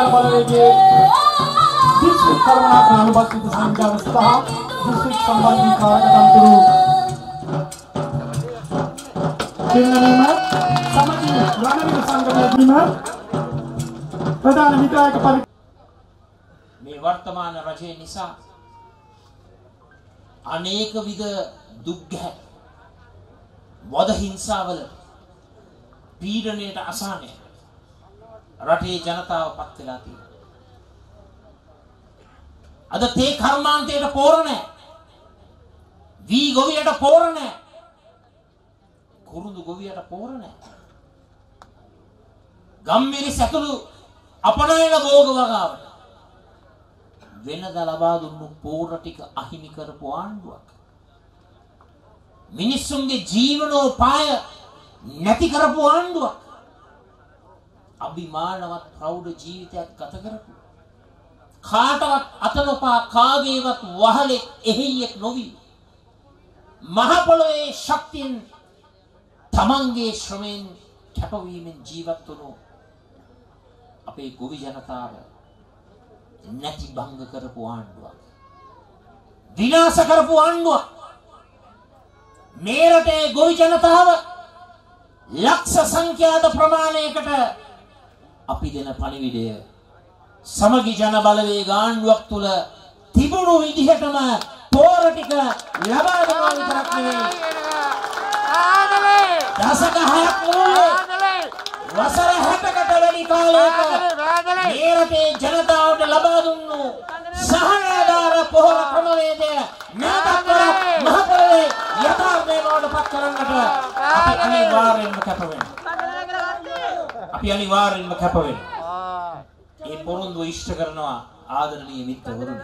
සමගි ජන බලවේගයේ දිස්ත්‍රික් කර්මනායක අනුබද්ධිත සංඛ්‍යාව සහ දිස්ත්‍රික් සම්බන්ධී කාරක තනතුරු දෙන්නීම සමගි රණවීර සංගමයේ දින ප්‍රධාන විධායක පරි මේ වර්තමාන රජය නිසා අනේක විද දුක්ගැහැ. වද හිංසාවල පීඩනයට අසහනය. රටේ ජනතාව පත් වෙලා තියෙනවා. අද තේ කර්මාන්තයට පෝර නැහැ. වී ගොවියට පෝර නැහැ. කුරුඳු ගොවියට පෝර නැහැ. ගම්මිරි සැතුළු අපනයන භෝග වගාවට වෙනද ලබා දුන්නු පෝර ටික අහිමි කරපු ආණ්ඩුවක්. මිනිස්සුන්ගේ ජීවනෝපාය නැති කරපු ආණ්ඩුවක්. අභිමානවත් ප්‍රෞಢ ජීවිතයක් ගත කරපු. කාටවත් අත නොපා කාගේවත් වහලෙක් එහෙයියෙක් නොවි. මහ පොළොවේ ශක්තියෙන් තමන්ගේ ශ්‍රමයෙන් කැපවීමෙන් ජීවත් වුණු අපේ ගොවි ජනතාව නැති භංග කරපු ආණ්ඩුවක්. විනාශ කරපු ආණ්ඩුවක්. මේ රටේ ගොවි ජනතාව ලක්ෂ සංඛ්‍යාත ප්‍රමාණයකට අපි දෙන පණිවිඩය. සමගි ජන බලවේග ආණ්ඩුවක් තුල තිබුණු විදිහටම පෝර ටික ලබා දෙනවා විතරක් නෙවෙයි. දශක හයක් මුළුල්ලේ වසර 60කට වැඩි කාලයක මේ රටේ ජනතාවට ලබා දුන්නු සහනාධාර පොහොර ක්‍රමවේදය නැවතත් මහ පොළොවේ යථාර්ථය බවට පත් කරන්නට අපි අනිවාර්යෙන්ම කැප වෙනවා. අපි අනිවාර්යෙන්ම කැප වෙනවා. ඒ පොරොන්දුව ඉෂ්ට කරනවා ආදරණීය මිත්‍රවරුනි.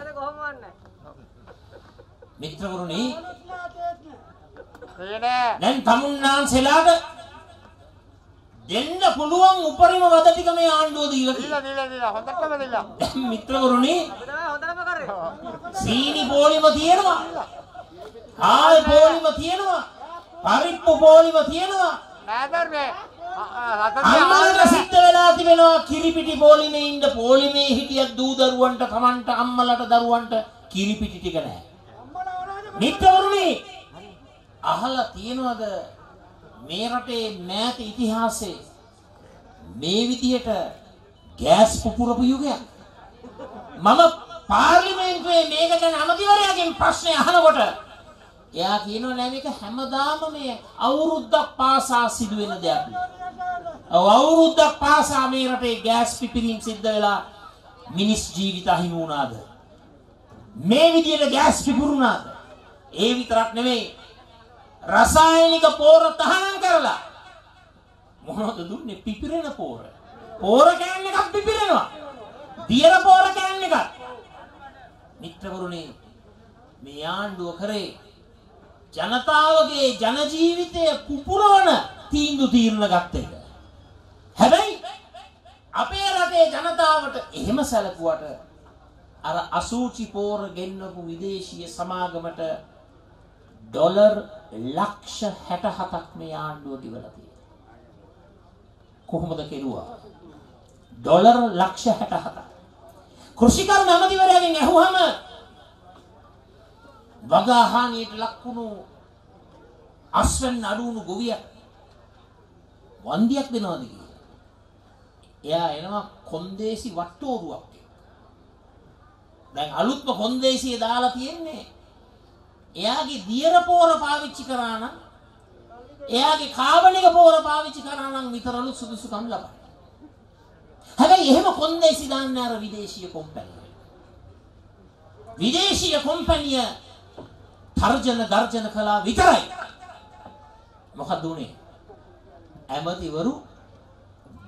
මිත්‍රවරුනි දැන් තමුන්නාන්සෙලාට දෙන්න පුළුවන් උපරිම වද ටික මේ ආණ්ඩුව දීලා දීලා දීලා දීලා හොඳටම දීලා. තියෙනවා. මිත්‍රවරුනි හොඳටම කරේ. සීනි පෝලිම තියෙනවා. ආල් පෝලිම තියෙනවා. පරිප්පු පෝලිම තියෙනවා. නෑදර්නේ. අම්මලට සිද්ධ වෙලා තිබෙනවා කිරිපිටි පෝලිමේ ඉන්න පෝලිමේ හිටිය දූ දරුවන්ට කමන්ට අම්මලට දරුවන්ට කිරිපිටි ටික නැහැ. මිත්‍රවරුනි අහලා තියනවද මේ රටේ මෑත ඉතිහාසයේ මේ විදියට ගෑස් පුපුරපු යුගයක් මම පාර්ලිමේන්තුවේ මේක ගැන අමතිවරයාගෙන් ප්‍රශ්නය අහනකොට එයා කියනවා නෑ මේක හැමදාම මේ අවුරුද්දක් පාසා සිදුවෙන දෙයක්. ඔව් අවුරුද්දක් පාසා මේ රටේ ගෑස් පිපිරීම් සිද්ධ වෙලා මිනිස් ජීවිත අහිමි වුණාද? මේ විදියට ගෑස් පිපුරුණාද? ඒ විතරක් නෙමෙයි රසායනික පෝර තහනම් කරලා මොනවද දුන්නේ පිපිරෙන පෝර. පෝර කෑන් එකක් පිපිරෙනවා. දියර පෝර කෑන් එකක්. මිත්‍රවරුනි මේ ආණ්ඩුව කරේ ජනතාවගේ ජන ජීවිතය පුපුරවන තීන්දුව තීරණ ගත්ත එක. හැබැයි අපේ රටේ ජනතාවට එහෙම සැලකුවට අර අසූචි පෝර ගෙන්නපු විදේශීය සමාගමට ඩොලර් ලක්ෂ 67ක් මේ ආණ්ඩුව ගෙවලා තියෙනවා. කොහොමද කෙරුවා? ඩොලර් ලක්ෂ 67ක්. කෘෂිකර්ම ඇමතිවරයාගෙන් ඇහුවම වගාහානියට ලක්වුණු අස්වැන්න අඩුවුණු ගොවිය වන්දියක් දෙනවද කියලා. එයා එනවා කොන්දේසි වට්ටෝරුවක් එක්ක. දැන් අලුත්ම කොන්දේසිය දාලා තියෙන්නේ එයාගේ දියර පෝර පාවිච්චි කරා නම් එයාගේ කාබනික පෝර පාවිච්චි කරා නම් විතරලු සුදුසුකම් ලබයි. හැබැයි එහෙම කොන්දේසි දාන්නේ අර විදේශීය කොම්පැනි. විදේශීය කොම්පැනිය තර්ජන ගර්ජන කළා විතරයි. මොකද උනේ? ඇමතිවරු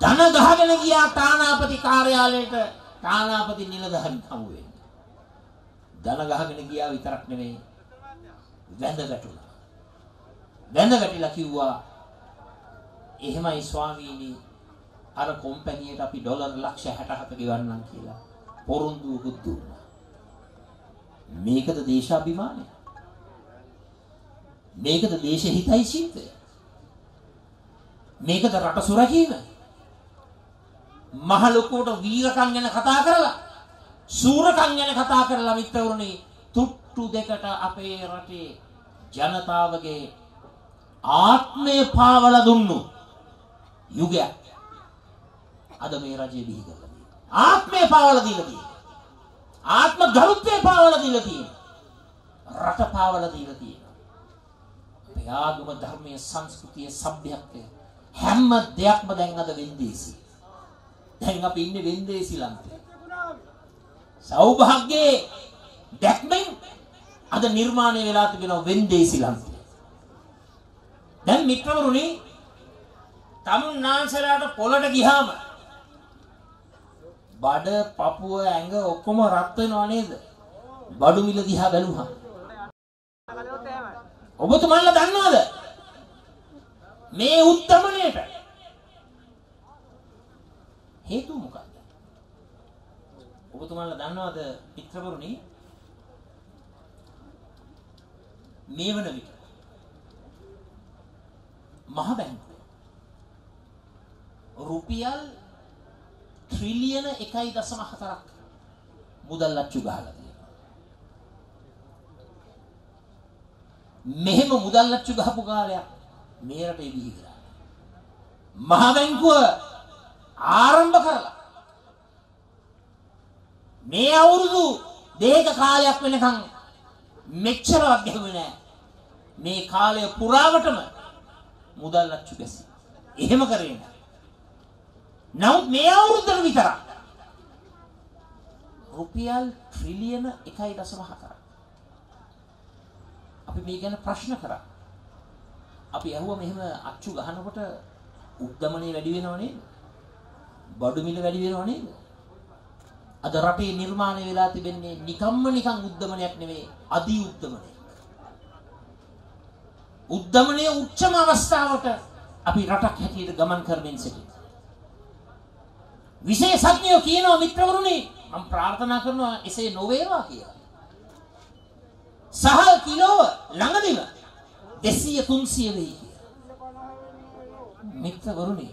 ධන ගහගෙන ගියා තානාපති කාර්යාලයට තානාපති නිලධාරීන් හමු වෙන්න. ධන ගහගෙන ගියා විතරක් නෙමෙයි වැඳ වැටුණා. වැඳ වැටිලා කිව්වා එහෙමයි ස්වාමීනි අර කොම්පැනියට අපි ඩොලර් ලක්ෂ 67 ගෙවන්නම් කියලා පොරොන්දුවකුත් දුන්නා. මේකද දේශාභිමානය? මේකද දේශ හිතයිසීත්වය? මේකද රට සුරකීම? මහ ලොකුවට වීරකම් ගැන කතා කරලා සූරකම් ගැන කතා කරලා මිත්‍රවරුනි තුට්ටු දෙකට අපේ රටේ ජනතාවගේ ආත්මය පාවලා දුන්නු යුගයක් අද මේ රජය බිහි කරලා තියෙනවා. ආත්මය පාවලා දීලා තියෙනවා. ආත්ම ගරුත්වය පාවලා දීලා තියෙනවා. රට පාවලා දීලා තියෙනවා. අපේ ආගම ධර්මයේ සංස්කෘතිය සભ્યත්වය හැම දෙයක්ම දැන් අද වෙන්දේසි. දැන් අපි ඉන්නේ වෙන්දේසි ලන්තේ. සෞභාග්‍යයේ දැක්මෙන් අද නිර්මාණය වෙලා තිබෙනවා වෙන්දේසි ලන්තේ. දැන් මිත්‍රවරුනි තමුන්නාන්සලාට පොළට ගියාම බඩ පපුව ඇඟ ඔක්කොම රත් වෙනව නේද? බඩු මිල දිහා බැලුවා. ඔබතුමන්ලා දන්නවද? මේ උත්තමණයට හේතුව මොකක්ද? ඔබතුමන්ලා දන්නවද මිත්‍රවරුනි? මේ වන විට මහ බැංකුව රුපියල් ට්‍රිලියන 1.4ක් මුදල් ලච්චු ගහලා තියෙනවා. මෙහෙම මුදල් ලච්චු ගහපු කාලයක් මේ රටේ බිහි කරා. මහ බැංකුව ආරම්භ කරලා මේ අවුරුදු දෙක කාලයක් වෙනකන් මෙච්චරවත් ගැහුවේ නෑ. මේ කාලය පුරාවටම මුදල් ලච්චු ගැසි. එහෙම කරේ නෑ. නමුත් මේ අවුරුද්දට විතරක් රුපියල් ට්‍රිලියන 1.4 අපි මේ ගැන ප්‍රශ්න කරා. අපි ඇහුවා මෙහෙම අච්චු ගහනකොට උද්දමනය වැඩි වෙනව නේද? බඩු මිල වැඩි වෙනව නේද? අද රටේ නිර්මාණය වෙලා තිබෙන්නේ නිකම්ම නිකන් උද්දමනයක් නෙවෙයි අදි උද්දමනයක්. උද්දමනයේ උච්චම අවස්ථාවට අපි රටක් හැටියට ගමන් කරමින් සිටිනවා. විශේෂඥයෝ කියනවා මිත්‍රවරුනි මම ප්‍රාර්ථනා කරනවා එසේ නොවේවා කියලා. සහල් කිලෝව ළඟදිම 200 300 වෙයි කියලා. මිත්‍රවරුනි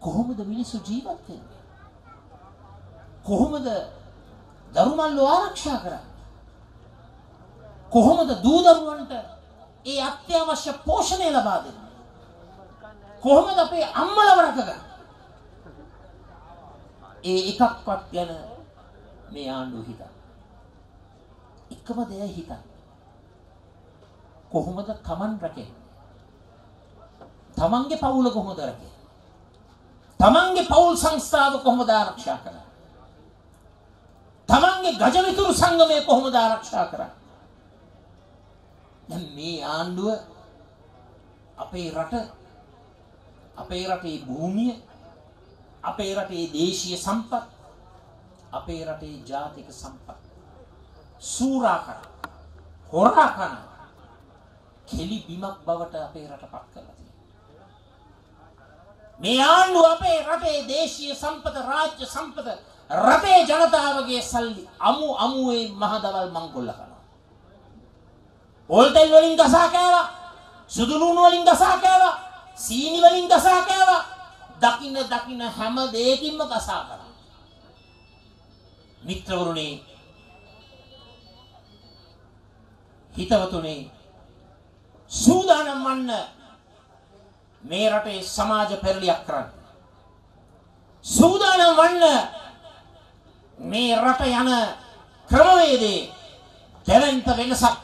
කොහොමද මිනිස්සු ජීවත් වෙන්නේ? කොහොමද දරුමල්ලෝ ආරක්ෂා කරන්නේ? කොහොමද දූ දරුවන්ට ඒ අත්‍යවශ්‍ය පෝෂණය ලබා දෙන්නේ? කොහොමද අපේ අම්මලව රැකගන්නේ? ඒ එකක්වත් ගැන මේ ආණ්ඩුව හිතන්නේ. එකම දෙය හිතන්නේ. කොහොමද Taman රැකෙන්නේ? Tamanගේ පවුල කොහොමද රැකෙන්නේ? Tamanගේ පවුල් සංස්ථාව කොහොමද ආරක්ෂා කරන්නේ? Tamanගේ ගජවිතුරු සංගමය කොහොමද ආරක්ෂා කරන්නේ? දැන් මේ ආණ්ඩුව අපේ රට අපේ රටේ භූමිය අපේ රටේ දේශීය සම්පත් අපේ රටේ ජාතික සම්පත් සූරා කර හොරා කන කෙලි බිමක් බවට අපේ රට පත් කරලා තියෙනවා. මේ ආණ්ඩුව අපේ රටේ දේශීය සම්පත රාජ්‍ය සම්පත රටේ ජනතාවගේ සල්ලි අමු අමුවේ මහදවල් මංගොල්ල කරනවා. පොල් තෙල් වලින් ගසා කෑවා සුදු ලුණු වලින් ගසා කෑවා සීනි වලින් ගසා කෑවා දකින්න දකින්න හැම දෙයකින්ම කසා කරා. මිත්‍රවරුනි හිතවතුනි සූදානම් වන්න මේ රටේ සමාජ පෙරලියක් කරන්න. සූදානම් වන්න මේ රට යන ක්‍රමවේදයේ දැවැන්ත වෙනසක්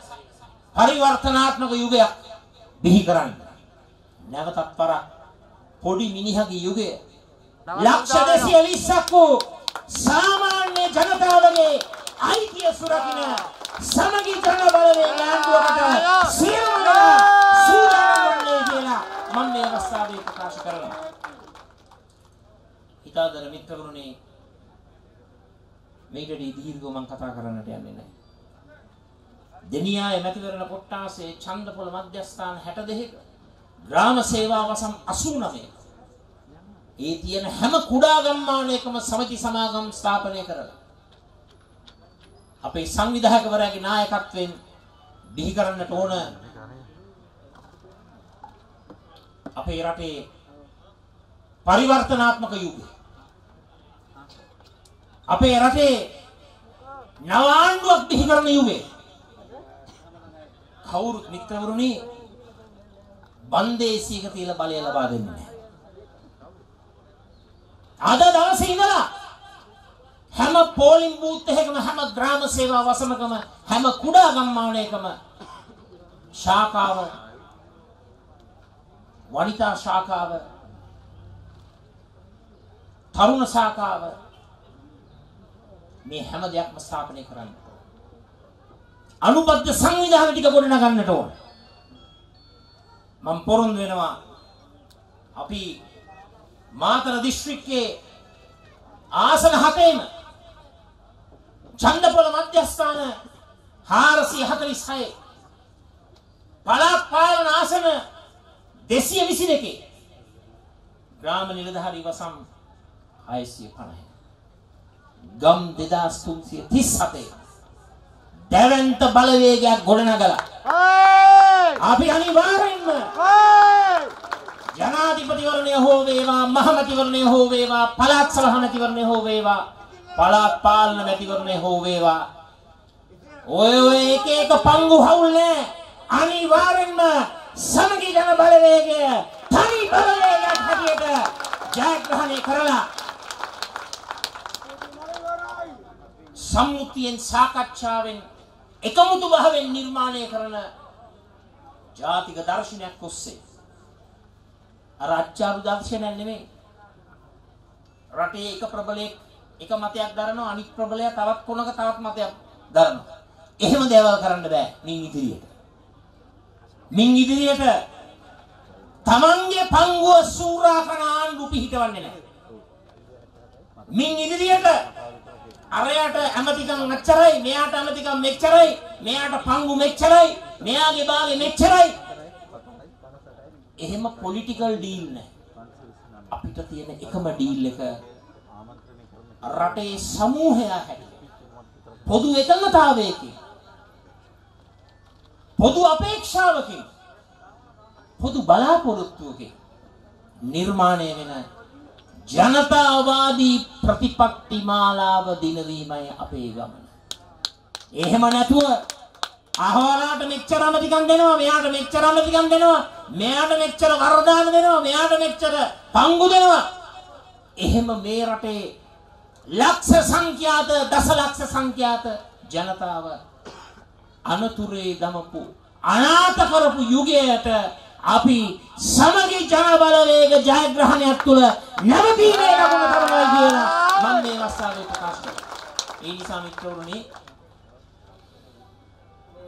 පරිවර්තනාත්මක යුගයක් බිහි කරන්න. නැවතත් පරක් පොඩි මිනිහගේ යුගය ලක්ෂ දෙසිය විස්සක් වූ සාමාන්‍ය ජනතාවගේ අයිතිය සුරකින සමගි ජන බලවේග ආණ්ඩුවකට සියලුම දෙනා සූදානම් වන්නේ කියලා මම මේ අවස්ථාවේ ප්‍රකාශ කරනවා. හිතාදර මිත්‍රවරුනි මේකට දීර්ඝව මම කතා කරන්නට යන්නේ නැහැ. දෙනියාය මැතිවරණ කොට්ටාසේ ඡන්දපොළ මධ්‍යස්ථාන 62ක ග්‍රාම සේවා වසම් 89 ඒ තියෙන හැම කුඩා ගම්මානයකම සමිති සමාගම් ස්ථාපනය කරලා අපේ සංවිධායකවරයාගේ නායකත්වයෙන් බිහි කරන්නට ඕන අපේ රටේ පරිවර්තනාත්මක යුගය අපේ රටේ නව ආණ්ඩුවක් බිහි කරන යුගයේ කවුරුත් මිත්‍රවරුනි බන්දේසියක තියලා බලය ලබා දෙන්නේ නැහැ. අද දවසේ ඉඳලා හැම පෝලිං බූත් එකකම හැම ග්‍රාම සේවා වසමකම හැම කුඩා ගම්මානයකම ශාඛාව වනිතා ශාඛාව තරුණ ශාඛාව මේ හැම දෙයක්ම ස්ථාපනය කරන්න. අනුබද්ධ සංවිධාන ටික ගොඩනගන්නට ඕන. මම පොරොන්දු වෙනවා. අපි මාතර දිස්ත්‍රික්කයේ ආසන හතේම ඡන්දපොළ මධ්‍යස්ථාන 446 පළාත් පාලන ආසන 222 ග්‍රාම නිලධාරී වසම් 650 ගම් 2337 දැවැන්ත බලවේගයක් ගොඩනගලා. අපි අනිවාර්යෙන්ම ජනාධිපතිවරණය හෝ වේවා මහමැතිවරණය හෝ වේවා පළාත් සභා මැතිවරණය හෝ වේවා පළාත් පාලන මැතිවරණය හෝ වේවා. ඔය ඔය එක එක පංගු හවුල් නෑ. අනිවාර්යෙන්ම සමගි ජන බලවේගය තනි බලවේගයක් හැටියට ජයග්‍රහණය කරලා සම්මුතියෙන් සාකච්ඡාවෙන් එකමුතු භාවයෙන් නිර්මාණය කරන ජාතික දර්ශනයක් ඔස්සේ. අර අච්චාරු දර්ශනයක් නෙමෙයි. රටේ එක ප්‍රබලයක් එක මතයක් දරනවා අනිත් ප්‍රබලයා තවත් කොනක තවත් මතයක් දරනවා. එහෙම දේවල් කරන්න බෑ මින් ඉදිරියට. මින් ඉදිරියට තමන්ගේ පංගුව සූරා කරන ආණ්ඩු පිහිටවන්නේ නැහැ මින් ඉදිරියට අරයට ඇමතිකම් මෙච්චරයි මෙයාට ඇමතිකම් මෙච්චරයි මෙයාට පංගු මෙච්චරයි මෙයාගේ භාගෙ මෙච්චරයි. එහෙම පොලිටිකල් ඩීල් නැහැ අපිට තියෙන එකම ඩීල් එක රටේ සමූහය හැටියට පොදු එකඟතාවයකින් පොදු අපේක්ෂාවකින් පොදු බලාපොරොත්තුවකින් නිර්මාණය වෙන ජනතාවාදී ප්‍රතිපත්ති මාලාව දිනවීමයි අපේ ගමන. එහෙම නැතුව අහවලාට මෙච්චර අමතිකම් දෙනවා මෙයාට මෙච්චර අමතිකම් දෙනවා මෙයාට මෙච්චර වරදාන දෙනවා මෙයාට මෙච්චර පංගු දෙනවා එහෙම මේ රටේ ලක්ෂ සංඛ්‍යාත දසලක්ෂ සංඛ්‍යාත ජනතාව අනතුරේ දමපු අනාථ කරපු යුගයට අපි සමගි ජන බලවේග ජයග්‍රහණයක් තුළ නැවතීමේ ලකුණ කරනවා කියලා මම මේ අවස්ථාවේ ප්‍රකාශ කරනවා. ඒ නිසා මිත්‍රවරුනි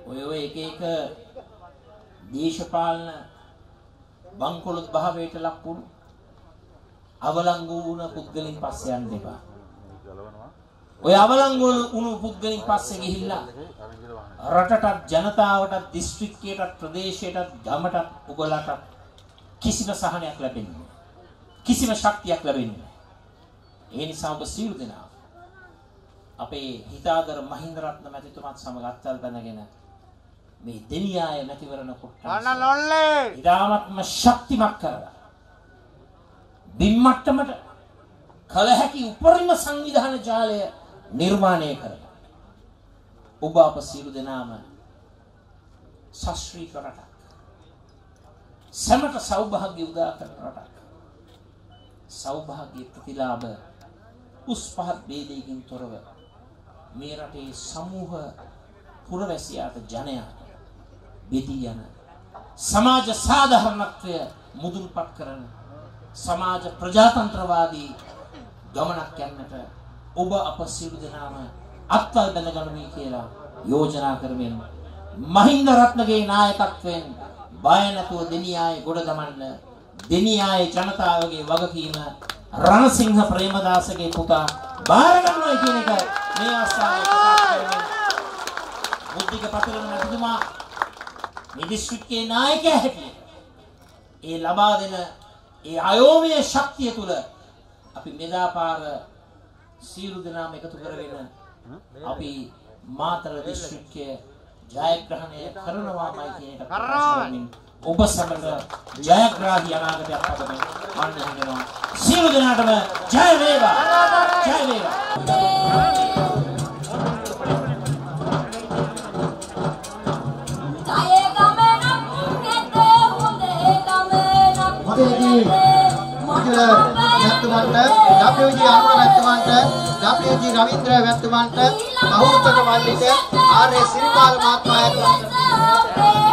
ඔය ඔය එක එක දේශපාලන බංකොලොත් භාවයට ලක් වුණු අවලංගු වුණ පුද්ගලින් පස්සේ යන්න එපා. ඔය අවලංගු වුණු පුද්ගලින් පස්සේ ගිහිල්ලා රටටත් ජනතාවටත් දිස්ත්‍රික්කයටත් ප්‍රදේශයටත් ගමටත් උගලටත් කිසිම සහනයක් ලැබෙන්නේ නැහැ. කිසිම ශක්තියක් ලැබෙන්නේ නැහැ. ඒ නිසා ඔබ සියලු දෙනා අපේ හිතාදර මහින්ද රත්න මැතිතුමත් සමග අත්සල් බැඳගෙන මේ දෙනියාය මැතිවරණ කොට්ටාස ඉතාමත්ම ශක්තිමත් කරලා බිම්මට්ටමට කල හැකි උපරිම සංවිධාන ජාලය නිර්මාණය කරලා ඔබ අප සියලු දෙනාම ශාස්ත්‍රීය රටක්. සැමට සෞභාග්‍ය උදා කරන රටක්. සෞභාග්‍ය ප්‍රතිලාභ උස් පහත් ભેදයකින් තොරව මේ රටේ සමූහ පුරවැසියාට ජනයාට බෙදී යන සමාජ සාධාරණත්වය මුදුන්පත් කරන සමාජ ප්‍රජාතන්ත්‍රවාදී ගමනක් යන්නට ඔබ අප සියලු දෙනාම අත්වල් බැඳගනිමි කියලා යෝජනා කරමින් මහින්ද රත්නගේ නායකත්වයෙන් බය නැතුව දෙනියායේ ගොඩ ගමන්න දෙනියායේ ජනතාවගේ වගකීම රණසිංහ ප්‍රේමදාසගේ පුතා බාර ගන්නවා කියන එක මේ අවස්ථාවේ ප්‍රකාශ කරමින් බුද්ධික පතිරණ මැතිතුමා මේ දිස්ත්‍රික්කයේ නායකයා හැටියට ඒ ලබා දෙන ඒ අයෝමය ශක්තිය තුල අපි මෙදා පාර සියලු දෙනාම එකතු කරගෙන අපි මාතර දිස්ත්‍රික්කය ජයග්‍රහණය කරනවාමයි කියන එක කරනවාමයි ඔබ සමග ජයග්‍රාහී අනාගතයක් පතමි මම හිතනවා. සියලු දෙනාටම ජය වේවා! ජය වේවා! Yeah. WG අනුර වැත්තුමන්ට WG රවීන්ද්‍ර වැත්තුමන්ට බහුත්තර මල්ලික ආර්.එස්. සිරිපාල මහත්මයා ඇතුළත්